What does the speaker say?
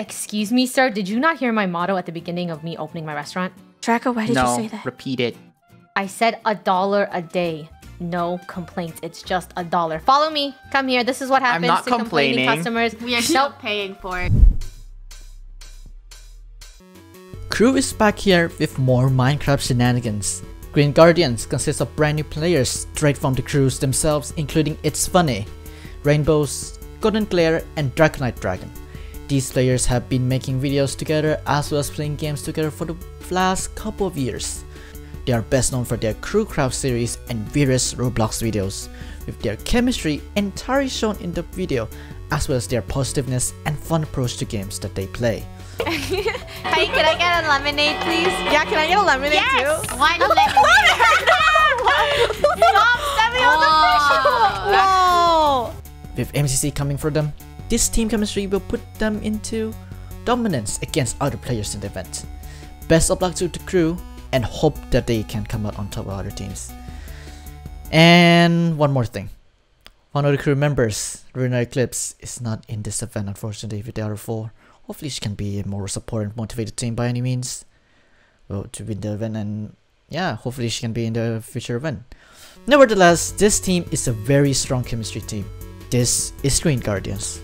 Excuse me, sir. Did you not hear my motto at the beginning of me opening my restaurant? Draco, why did no, you say that? repeat it. I said a dollar a day. No complaints. It's just a dollar. Follow me. Come here. This is what happens not to complaining complaining. customers. We are still Nope. paying for it. KREW is back here with more Minecraft shenanigans. Green Guardians consists of brand new players straight from the crews themselves including ItsFunneh, Rainbows, Golden Glare and Draconite Dragon. These players have been making videos together as well as playing games together for the last couple of years. They are best known for their Krewcraft series and various Roblox videos, with their chemistry entirely shown in the video as well as their positiveness and fun approach to games that they play. Hey, can I get a lemonade, please? Yeah, can I get a lemonade Yes! too? One lemonade. Stop stepping on the fish! No! With MCC coming for them, this team chemistry will put them into dominance against other players in the event. Best of luck to the KREW and hope that they can come out on top of other teams. And one more thing. One of the KREW members, Lunar Eclipse, is not in this event unfortunately with the other four. Hopefully she can be a more support and motivated team by any means. Well, to win the event and yeah, hopefully she can be in the future event. Nevertheless, this team is a very strong chemistry team. This is Green Guardians.